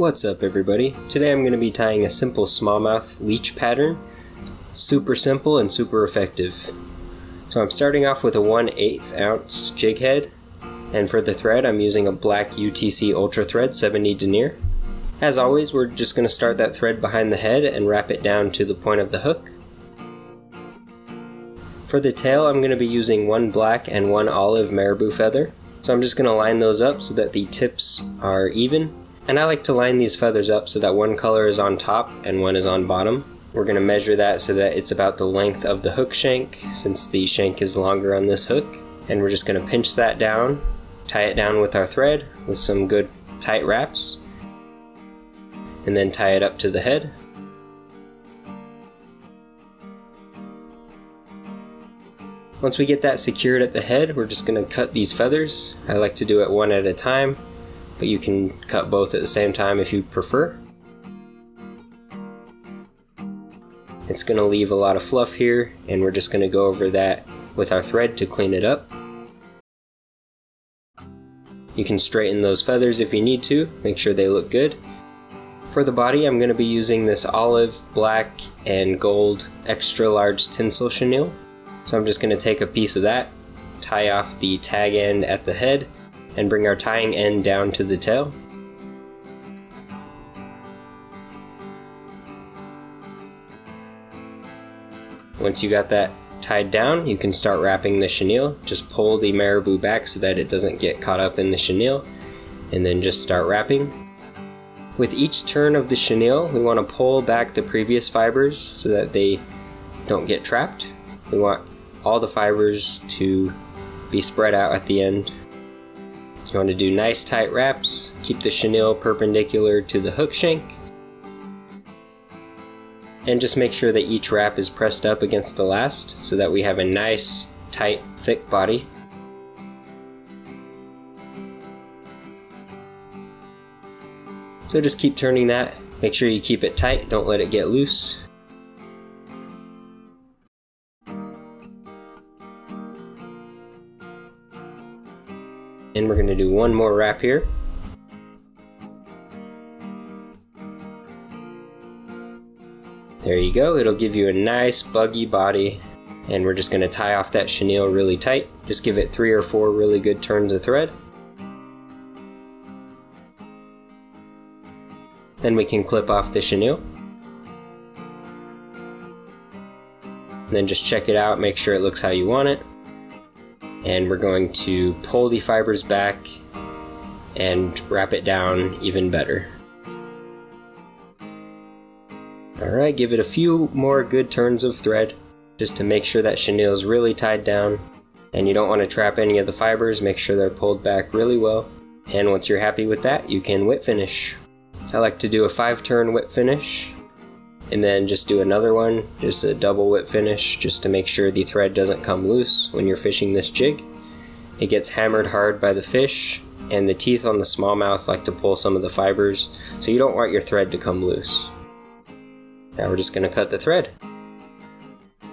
What's up everybody? Today I'm going to be tying a simple smallmouth leech pattern. Super simple and super effective. So I'm starting off with a 1 8 ounce jig head and for the thread I'm using a black UTC Ultra Thread 70 denier. As always we're just going to start that thread behind the head and wrap it down to the point of the hook. For the tail I'm going to be using one black and one olive marabou feather. So I'm just going to line those up so that the tips are even. And I like to line these feathers up so that one color is on top and one is on bottom. We're going to measure that so that it's about the length of the hook shank since the shank is longer on this hook. And we're just going to pinch that down, tie it down with our thread with some good tight wraps, and then tie it up to the head. Once we get that secured at the head, we're just going to cut these feathers. I like to do it one at a time, but you can cut both at the same time if you prefer. It's going to leave a lot of fluff here, and we're just going to go over that with our thread to clean it up. You can straighten those feathers if you need to, make sure they look good. For the body, I'm going to be using this olive, black, and gold extra large tinsel chenille. So I'm just going to take a piece of that, tie off the tag end at the head, and bring our tying end down to the tail. Once you got that tied down, you can start wrapping the chenille. Just pull the marabou back so that it doesn't get caught up in the chenille, and then just start wrapping. With each turn of the chenille, we want to pull back the previous fibers so that they don't get trapped. We want all the fibers to be spread out at the end. You want to do nice tight wraps, keep the chenille perpendicular to the hook shank, and just make sure that each wrap is pressed up against the last so that we have a nice, tight, thick body. So just keep turning that. Make sure you keep it tight, don't let it get loose. And we're going to do one more wrap here. There you go, it'll give you a nice buggy body. And we're just going to tie off that chenille really tight. Just give it three or four really good turns of thread. Then we can clip off the chenille. And then just check it out, make sure it looks how you want it and we're going to pull the fibers back and wrap it down even better. Alright, give it a few more good turns of thread just to make sure that chenille is really tied down and you don't want to trap any of the fibers, make sure they're pulled back really well. And once you're happy with that, you can whip finish. I like to do a five turn whip finish and then just do another one, just a double whip finish, just to make sure the thread doesn't come loose when you're fishing this jig. It gets hammered hard by the fish, and the teeth on the smallmouth like to pull some of the fibers, so you don't want your thread to come loose. Now we're just going to cut the thread.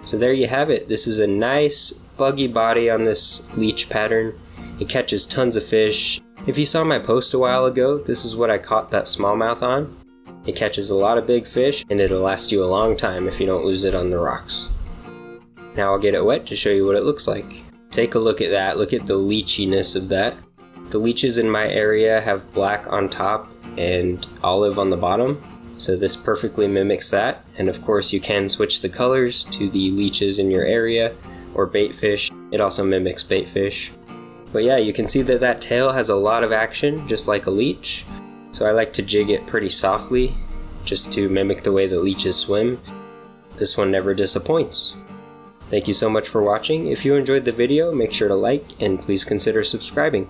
So there you have it. This is a nice buggy body on this leech pattern. It catches tons of fish. If you saw my post a while ago, this is what I caught that smallmouth on. It catches a lot of big fish and it'll last you a long time if you don't lose it on the rocks. Now I'll get it wet to show you what it looks like. Take a look at that, look at the leechiness of that. The leeches in my area have black on top and olive on the bottom, so this perfectly mimics that. And of course you can switch the colors to the leeches in your area or bait fish. It also mimics bait fish. But yeah, you can see that that tail has a lot of action, just like a leech. So I like to jig it pretty softly, just to mimic the way the leeches swim. This one never disappoints. Thank you so much for watching. If you enjoyed the video, make sure to like and please consider subscribing.